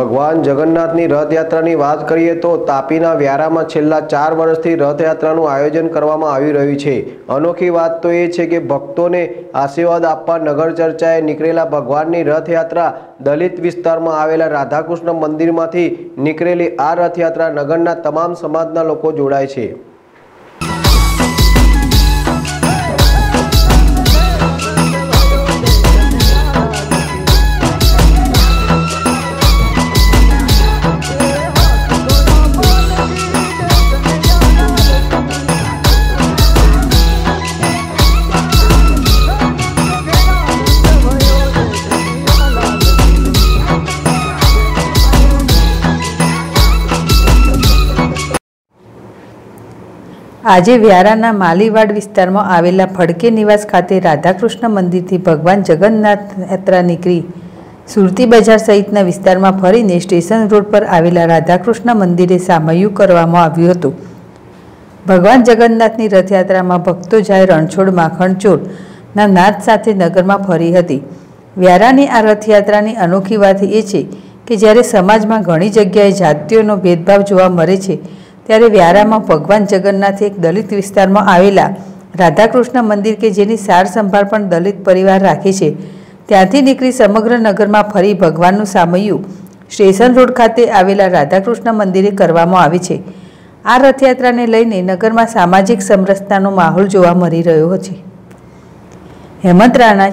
ભગવાન જગન્નાથની રથયાત્રાની વાત કરીએ તો તાપીના વ્યારામાં છેલ્લા ચાર વર્ષથી રથયાત્રાનું આયોજન કરવામાં આવી રહ્યું છે. અનોખી વાત તો એ છે કે ભક્તોને આશીર્વાદ આપવા નગર ચર્ચાએ નીકળેલા ભગવાનની રથયાત્રા દલિત વિસ્તારમાં આવેલા રાધાકૃષ્ણ મંદિરમાંથી નીકળેલી આ રથયાત્રા નગરના તમામ સમાજના લોકો જોડાય છે. આજે વ્યારાના માલીવાડ વિસ્તારમાં આવેલા ફડકે નિવાસ ખાતે રાધાકૃષ્ણ મંદિરથી ભગવાન જગન્નાથ યાત્રા નીકળી. સુરતી બજાર સહિતના વિસ્તારમાં ફરીને સ્ટેશન રોડ પર આવેલા રાધાકૃષ્ણ મંદિરે સામયું કરવામાં આવ્યું હતું. ભગવાન જગન્નાથની રથયાત્રામાં ભક્તો જાય રણછોડ માખણચોરના નાદ સાથે નગરમાં ફરી હતી. વ્યારાની આ રથયાત્રાની અનોખી વાત એ છે કે જ્યારે સમાજમાં ઘણી જગ્યાએ જાતિઓનો ભેદભાવ જોવા મળે છે ત્યારે વ્યારામાં ભગવાન જગન્નાથ એક દલિત વિસ્તારમાં આવેલા રાધાકૃષ્ણ મંદિર કે જેની સાર સંભાળ પણ દલિત પરિવાર રાખે છે. ત્યાંથી નીકળી સમગ્ર નગરમાં ફરી ભગવાનનું સામયું સ્ટેશન રોડ ખાતે આવેલા રાધાકૃષ્ણ મંદિરે કરવામાં આવે છે. આ રથયાત્રાને લઈને નગરમાં સામાજિક સમરસતાનો માહોલ જોવા મળી રહ્યો છે. હેમંત રાણા